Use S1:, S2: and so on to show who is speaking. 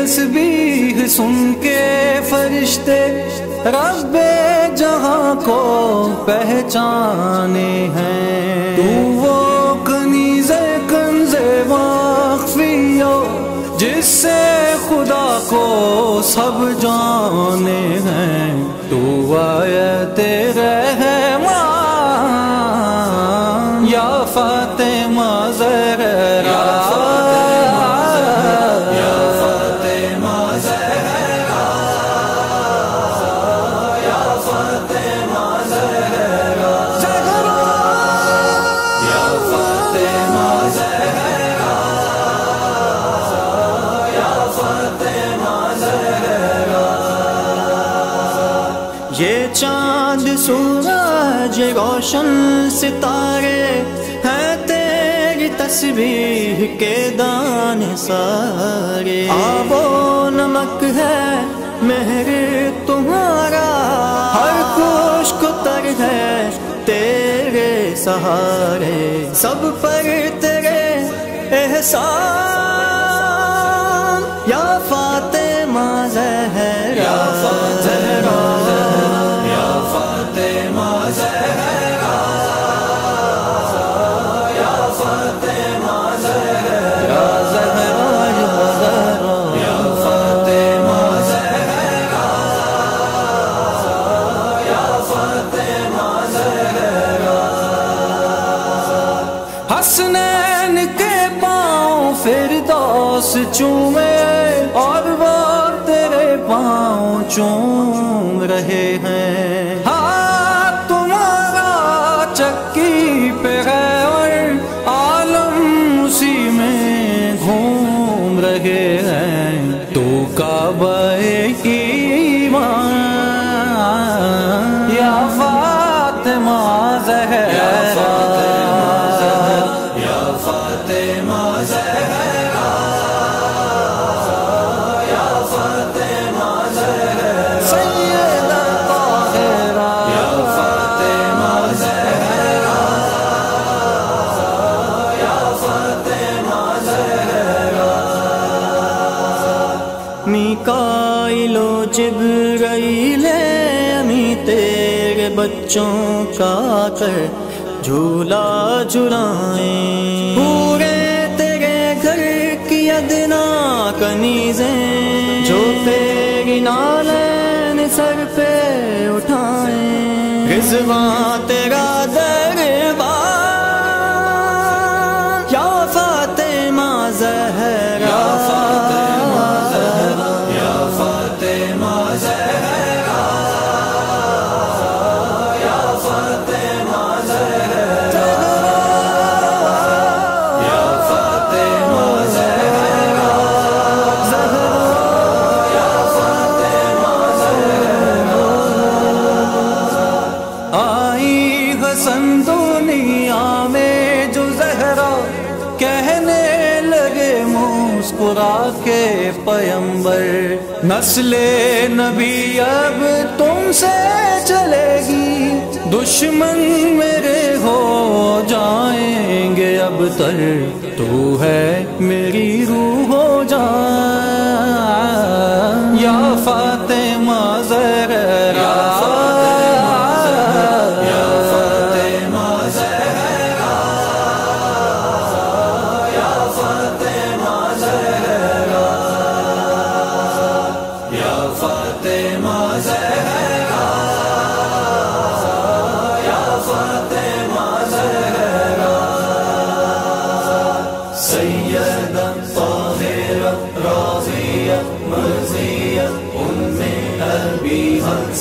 S1: तस्बीह सुन के फरिश्ते रब्बे जहाँ को पहचाने हैं। तू वो कनीजे कंजे वाकफियो जिससे खुदा को सब जाने हैं। तू आयत रहमान ये चाँद सूरज रोशन सितारे हैं तेरी तस्वीर के दाने सारे। आबो नमक है मेहर तुम्हारा, हर खुश को तर है तेरे सहारे। सब पर तेरे एहसान, या फातिमा ज़हरा। या फातिमा दोस चूमे और वो तेरे पाँव चूम रहे हैं। हाथ तुम्हारा चक्की पे है और आलम उसी में घूम रहे हैं। मिकाइलो जिब्राइले अमी तेरे बच्चों का कर झूला झुलाए। पूरे तेरे घर की अदना कनीजे, जो तेरी नालन सर पे उठाए। रिजवा मुस्कुरा के पयंबर नस्ले नबी, अब तुमसे चलेगी। दुश्मन मेरे हो जाएँगे अब तर। तू है मेरी रूह